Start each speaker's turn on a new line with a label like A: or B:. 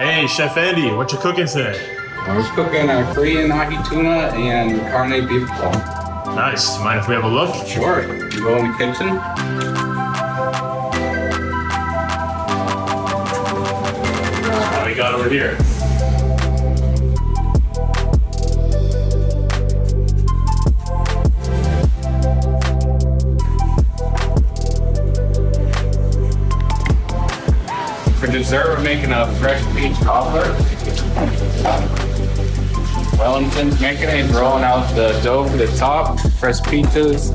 A: Hey, Chef Andy, what you cooking today?
B: I was cooking a Korean ahi tuna and carne beef claw.
A: Nice. Mind if we have a look?
B: Sure. You go in the kitchen.
A: What we got over here?
B: For dessert, we're making a fresh peach cobbler. Wellington's making it, rolling out the dough for the top, fresh peaches,